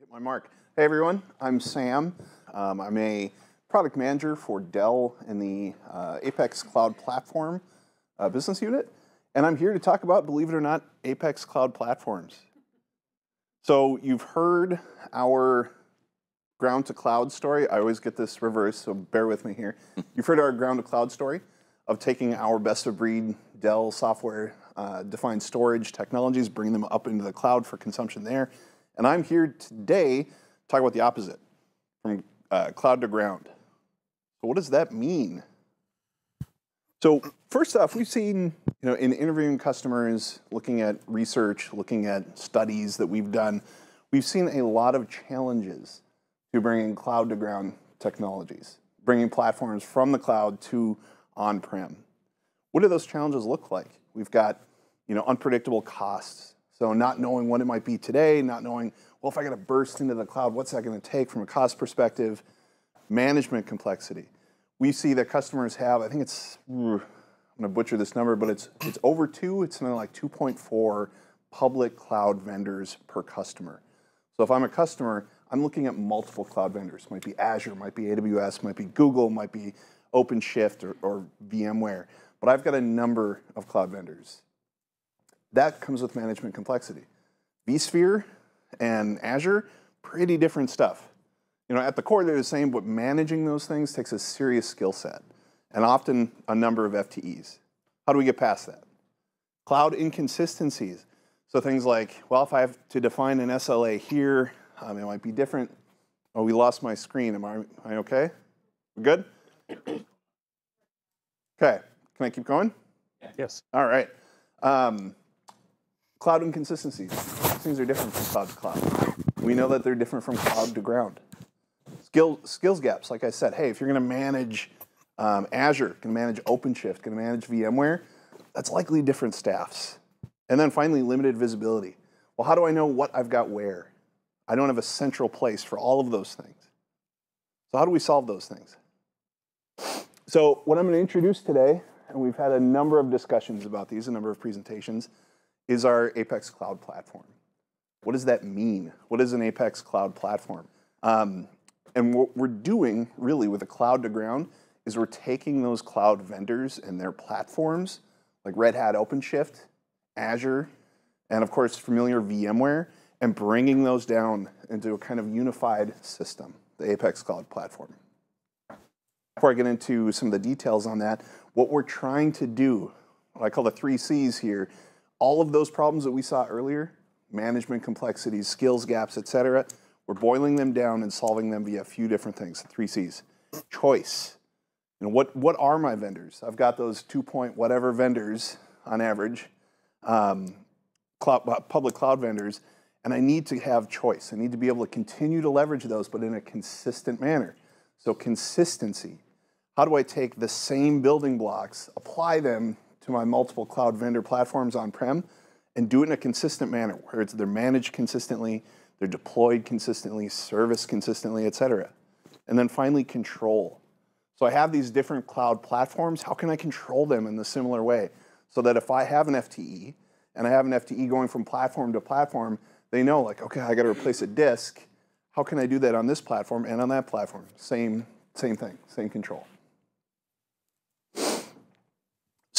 Hit my mark. Hey everyone, I'm Sam. Um, I'm a product manager for Dell in the uh, Apex Cloud Platform uh, business unit, and I'm here to talk about, believe it or not, Apex Cloud Platforms. So you've heard our ground to cloud story. I always get this reversed, so bear with me here. You've heard our ground to cloud story of taking our best of breed Dell software uh, defined storage technologies, bringing them up into the cloud for consumption there. And I'm here today to talk about the opposite, from uh, cloud to ground. So what does that mean? So first off, we've seen, you know, in interviewing customers, looking at research, looking at studies that we've done, we've seen a lot of challenges to bringing cloud to ground technologies, bringing platforms from the cloud to on-prem. What do those challenges look like? We've got, you know, unpredictable costs. So not knowing what it might be today, not knowing, well, if I got to burst into the cloud, what's that going to take from a cost perspective? Management complexity. We see that customers have, I think it's, I'm going to butcher this number, but it's, it's over two, it's something like 2.4 public cloud vendors per customer. So if I'm a customer, I'm looking at multiple cloud vendors. Might be Azure, might be AWS, might be Google, might be OpenShift or, or VMware. But I've got a number of cloud vendors. That comes with management complexity. vSphere and Azure, pretty different stuff. You know, at the core they're the same, but managing those things takes a serious skill set and often a number of FTEs. How do we get past that? Cloud inconsistencies. So things like, well, if I have to define an SLA here, um, it might be different. Oh, we lost my screen. Am I, am I okay? We good? Okay. Can I keep going? Yes. All right. Um, cloud inconsistencies. Things are different from cloud to cloud. We know that they're different from cloud to ground. Skill, skills gaps, like I said, hey, if you're going to manage um, Azure, to manage OpenShift, going to manage VMware, that's likely different staffs. And then finally, limited visibility. Well, how do I know what I've got where? I don't have a central place for all of those things. So how do we solve those things? So what I'm going to introduce today, and we've had a number of discussions about these, a number of presentations, is our Apex Cloud Platform. What does that mean? What is an Apex Cloud Platform? Um, and what we're doing really with a cloud to ground is we're taking those cloud vendors and their platforms, like Red Hat OpenShift, Azure, and of course familiar VMware, and bringing those down into a kind of unified system, the Apex Cloud Platform. Before I get into some of the details on that, what we're trying to do, what I call the three C's here, all of those problems that we saw earlier, management complexities, skills gaps, et cetera, we're boiling them down and solving them via a few different things, three C's. Choice. You know, what, what are my vendors? I've got those two point whatever vendors on average, um, cloud, uh, public cloud vendors, and I need to have choice. I need to be able to continue to leverage those, but in a consistent manner. So consistency. How do I take the same building blocks, apply them to my multiple cloud vendor platforms on-prem, and do it in a consistent manner, where it's, they're managed consistently, they're deployed consistently, serviced consistently, et cetera. And then finally, control. So I have these different cloud platforms. How can I control them in the similar way? So that if I have an FTE, and I have an FTE going from platform to platform, they know like, okay, I got to replace a disk. How can I do that on this platform and on that platform? Same, same thing, same control.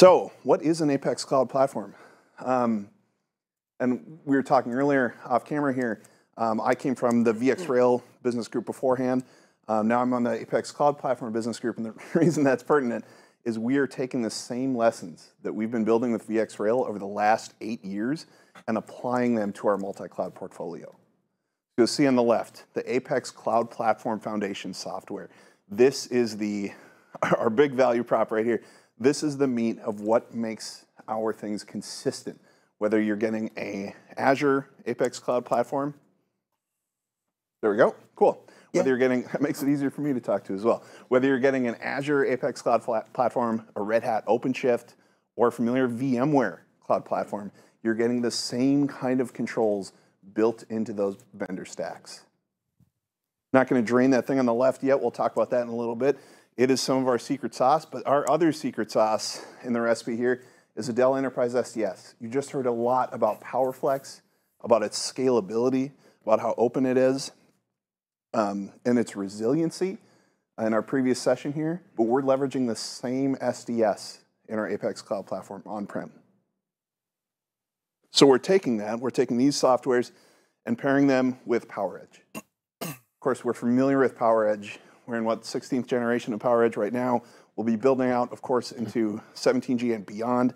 So, what is an Apex Cloud Platform? Um, and we were talking earlier off camera here. Um, I came from the VxRail business group beforehand. Um, now I'm on the Apex Cloud Platform business group, and the reason that's pertinent is we are taking the same lessons that we've been building with VxRail over the last eight years and applying them to our multi-cloud portfolio. You'll see on the left, the Apex Cloud Platform Foundation software. This is the, our big value prop right here. This is the meat of what makes our things consistent. Whether you're getting a Azure Apex Cloud Platform, there we go, cool. Whether you're getting, that makes it easier for me to talk to as well. Whether you're getting an Azure Apex Cloud Platform, a Red Hat OpenShift, or a familiar VMware Cloud Platform, you're getting the same kind of controls built into those vendor stacks. Not going to drain that thing on the left yet. We'll talk about that in a little bit. It is some of our secret sauce, but our other secret sauce in the recipe here is a Dell Enterprise SDS. You just heard a lot about PowerFlex, about its scalability, about how open it is um, and its resiliency in our previous session here, but we're leveraging the same SDS in our Apex Cloud Platform on-prem. So we're taking that, we're taking these softwares and pairing them with PowerEdge. of course, we're familiar with PowerEdge. We're in what, 16th generation of PowerEdge right now. We'll be building out, of course, into 17G and beyond.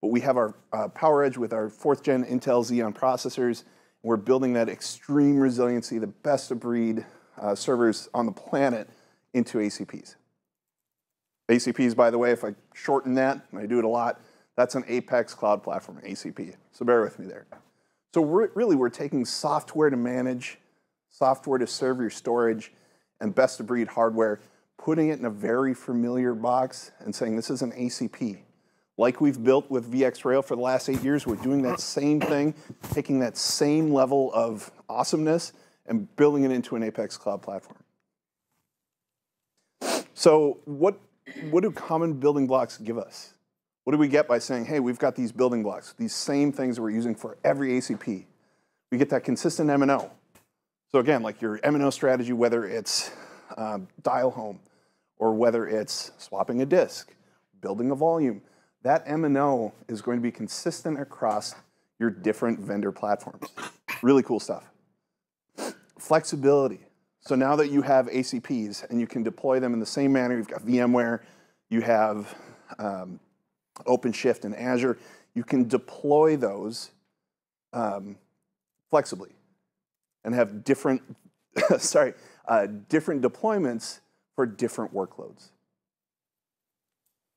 But we have our uh, PowerEdge with our fourth gen Intel Xeon processors. We're building that extreme resiliency, the best of breed uh, servers on the planet into ACPs. ACPs, by the way, if I shorten that, and I do it a lot, that's an Apex Cloud Platform, ACP. So bear with me there. So we're, really, we're taking software to manage, software to serve your storage, and best of breed hardware, putting it in a very familiar box and saying this is an ACP. Like we've built with VxRail for the last eight years, we're doing that same thing, taking that same level of awesomeness and building it into an Apex Cloud Platform. So what, what do common building blocks give us? What do we get by saying, hey, we've got these building blocks, these same things we're using for every ACP? We get that consistent MNO. So again, like your MNO strategy, whether it's um, dial home or whether it's swapping a disk, building a volume, that MNO is going to be consistent across your different vendor platforms. Really cool stuff. Flexibility. So now that you have ACPs and you can deploy them in the same manner, you've got VMware, you have um, OpenShift and Azure, you can deploy those um, flexibly and have different, sorry, uh, different deployments for different workloads.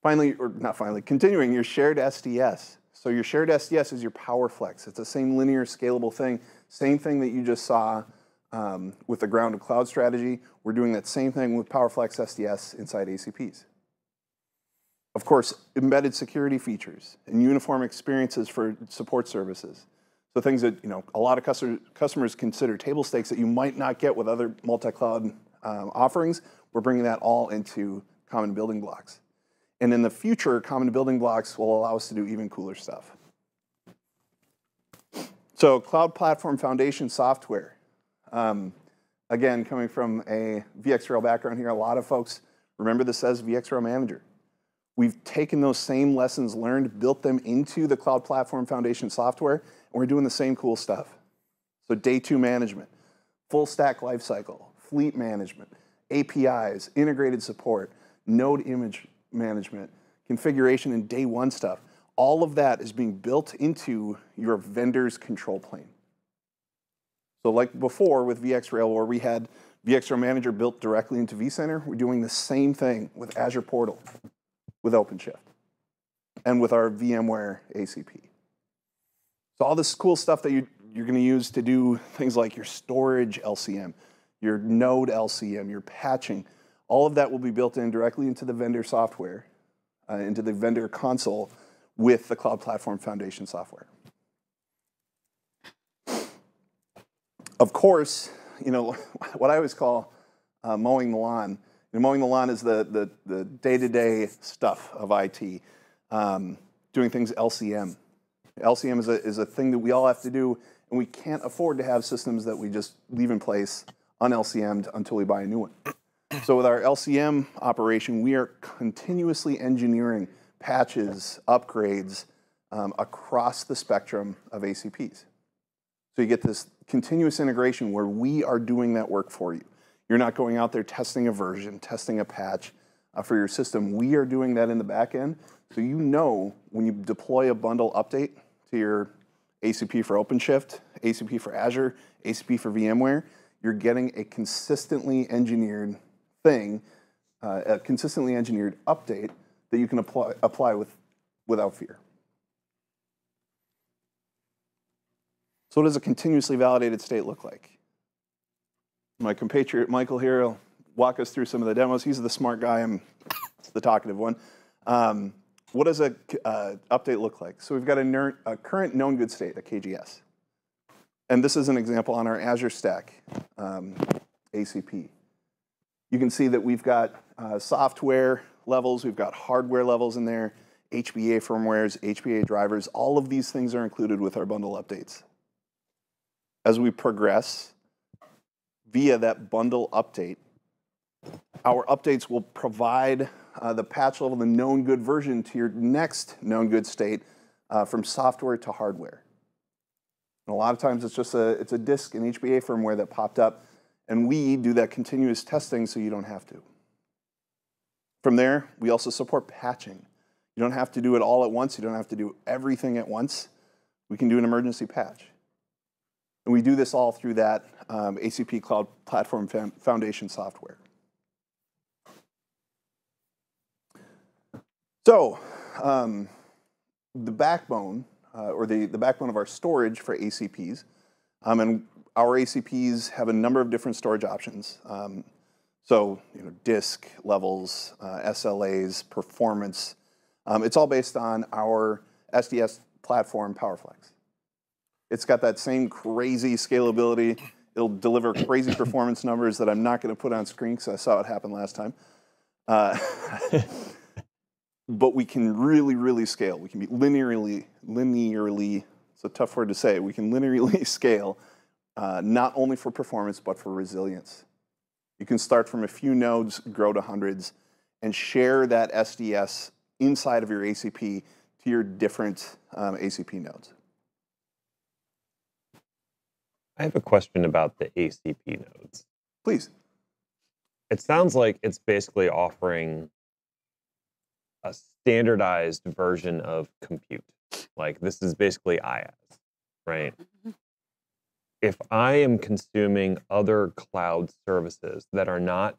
Finally, or not finally, continuing your shared SDS. So your shared SDS is your PowerFlex. It's the same linear scalable thing, same thing that you just saw um, with the ground to cloud strategy. We're doing that same thing with PowerFlex SDS inside ACPs. Of course, embedded security features and uniform experiences for support services. So things that you know a lot of customer, customers consider table stakes that you might not get with other multi-cloud um, offerings. We're bringing that all into common building blocks. And in the future, common building blocks will allow us to do even cooler stuff. So Cloud Platform Foundation software. Um, again, coming from a VxRail background here, a lot of folks remember this as VxRail Manager. We've taken those same lessons learned, built them into the Cloud Platform Foundation software, and we're doing the same cool stuff. So day two management, full stack lifecycle, fleet management, APIs, integrated support, node image management, configuration and day one stuff. All of that is being built into your vendor's control plane. So like before with VxRail, where we had VxRail Manager built directly into vCenter, we're doing the same thing with Azure Portal, with OpenShift, and with our VMware ACP. So all this cool stuff that you, you're going to use to do things like your storage LCM, your node LCM, your patching, all of that will be built in directly into the vendor software, uh, into the vendor console with the Cloud Platform Foundation software. Of course, you know, what I always call uh, mowing the lawn. Know, mowing the lawn is the, the, the day-to-day stuff of IT, um, doing things LCM. LCM is a, is a thing that we all have to do, and we can't afford to have systems that we just leave in place un-LCM'd until we buy a new one. So with our LCM operation, we are continuously engineering patches, upgrades um, across the spectrum of ACPs. So you get this continuous integration where we are doing that work for you. You're not going out there testing a version, testing a patch uh, for your system. We are doing that in the back end. So you know when you deploy a bundle update to your ACP for OpenShift, ACP for Azure, ACP for VMware, you're getting a consistently engineered thing, uh, a consistently engineered update that you can apply, apply with, without fear. So what does a continuously validated state look like? My compatriot Michael here will walk us through some of the demos. He's the smart guy, I'm the talkative one. Um, what does a uh, update look like? So we've got a, a, current known good state, a KGS. And this is an example on our Azure Stack um, ACP. You can see that we've got uh, software levels, we've got hardware levels in there, HBA firmwares, HBA drivers, all of these things are included with our bundle updates. as we progress via that bundle update, our updates will provide uh, the patch level, the known good version to your next known good state uh, from software to hardware. And a lot of times it's just a, it's a disk in HBA firmware that popped up, and we do that continuous testing so you don't have to. From there, we also support patching. You don't have to do it all at once. You don't have to do everything at once. We can do an emergency patch. And we do this all through that um, ACP Cloud Platform Foundation software. So, um, the backbone, uh, or the, the backbone of our storage for ACPs, um, and our ACPs have a number of different storage options. Um, so, you know, disk levels, uh, SLAs, performance. Um, it's all based on our SDS platform, PowerFlex. It's got that same crazy scalability. It'll deliver crazy performance numbers that I'm not going to put on screen because I saw it happen last time. Uh, but we can really, really scale. We can be linearly, linearly, it's a tough word to say, we can linearly scale uh, not only for performance, but for resilience. You can start from a few nodes, grow to hundreds, and share that SDS inside of your ACP to your different um, ACP nodes. I have a question about the ACP nodes. Please. It sounds like it's basically offering a standardized version of compute. Like this is basically IaaS, right? Mm-hmm. If I am consuming other cloud services that are not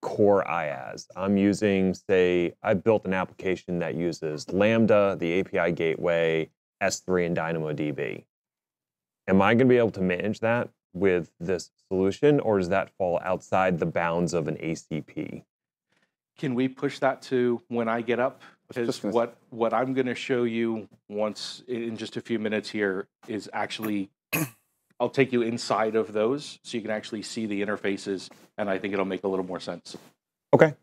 core IaaS, I'm using, say, I built an application that uses Lambda, the API gateway, S3, and DynamoDB. Am I going to be able to manage that with this solution, or does that fall outside the bounds of an ACP? Can we push that to when I get up? Because what what I'm going to show you once in just a few minutes here is actually I'll take you inside of those so you can actually see the interfaces, and I think it'll make a little more sense. Okay.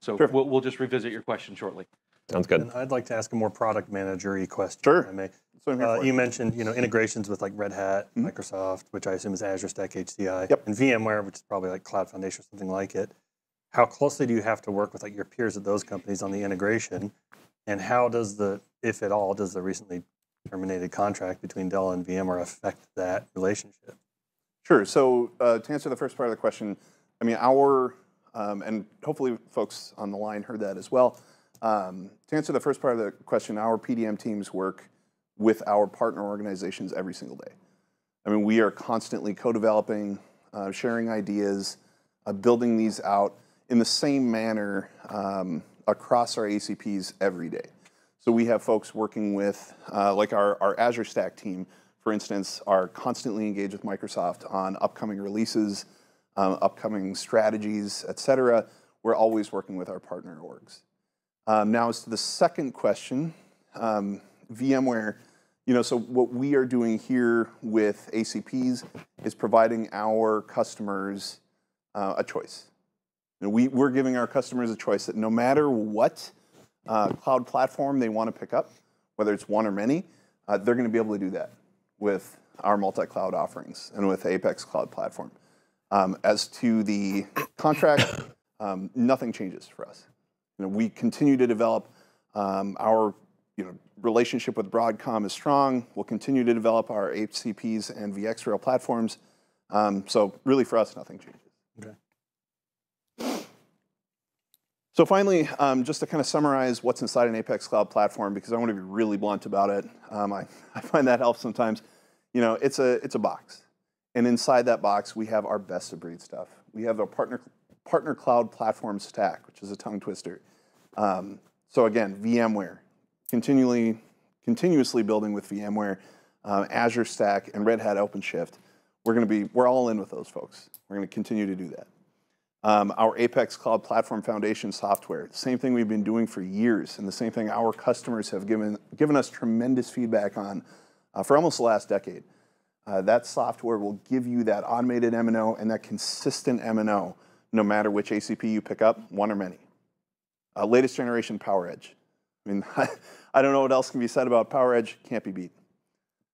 So sure. we'll, we'll just revisit your question shortly. Sounds good. And I'd like to ask a more product manager question. Sure. I may. Uh, you mentioned you know integrations with like Red Hat, mm-hmm. Microsoft, which I assume is Azure Stack HCI, yep. and VMware, which is probably like Cloud Foundation or something like it. How closely do you have to work with like your peers at those companies on the integration, and how does the, if at all, does the recently terminated contract between Dell and VMware affect that relationship? Sure. So uh, to answer the first part of the question, I mean our um, and hopefully folks on the line heard that as well. Um, to answer the first part of the question, our PDM teams work with our partner organizations every single day. I mean, we are constantly co-developing, uh, sharing ideas, uh, building these out in the same manner um, across our ACPs every day. So we have folks working with, uh, like our, our Azure Stack team, for instance, are constantly engaged with Microsoft on upcoming releases, um, upcoming strategies, et cetera. We're always working with our partner orgs. Um, now, as to the second question, um, VMware, you know, so what we are doing here with ACPs is providing our customers uh, a choice. We, we're giving our customers a choice that no matter what uh, cloud platform they want to pick up, whether it's one or many, uh, they're going to be able to do that with our multi-cloud offerings and with Apex Cloud Platform. Um, as to the contract, um, nothing changes for us. You know, we continue to develop um, our you know, relationship with Broadcom is strong. We'll continue to develop our HCPs and VxRail platforms. Um, so really for us, nothing changes. Okay. So finally, um, just to kind of summarize what's inside an Apex Cloud platform, because I want to be really blunt about it, um, I, I find that helps sometimes. You know, it's a, it's a box. And inside that box, we have our best of breed stuff. We have a partner, partner cloud platform stack, which is a tongue twister. Um, so again, VMware, continually, continuously building with VMware, uh, Azure Stack, and Red Hat OpenShift. We're going to be, we're all in with those folks. We're going to continue to do that. Um, our Apex Cloud Platform Foundation software, same thing we've been doing for years, and the same thing our customers have given, given us tremendous feedback on uh, for almost the last decade. Uh, that software will give you that automated MNO and that consistent MNO no matter which ACP you pick up, one or many. Uh, latest generation PowerEdge. I mean, I don't know what else can be said about PowerEdge, can't be beat.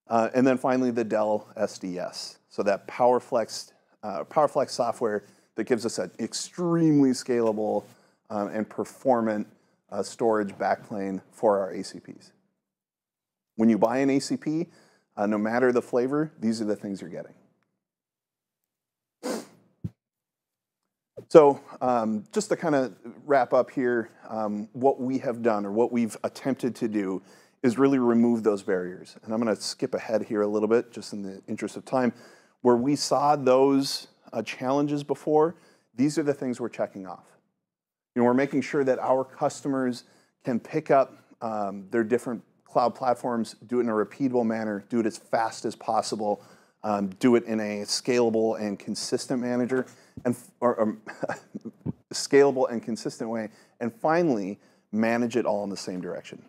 Uh, and then finally, the Dell SDS. So that PowerFlex, uh, PowerFlex software that gives us an extremely scalable um, and performant uh, storage backplane for our ACPs. When you buy an ACP, uh, no matter the flavor, these are the things you're getting. So um, just to kind of wrap up here, um, what we have done or what we've attempted to do is really remove those barriers. And I'm going to skip ahead here a little bit, just in the interest of time. Where we saw those uh, challenges before, these are the things we're checking off. You know, we're making sure that our customers can pick up um, their different cloud platforms, do it in a repeatable manner, do it as fast as possible, um, do it in a scalable and consistent manager, and or, or scalable and consistent way, and finally manage it all in the same direction.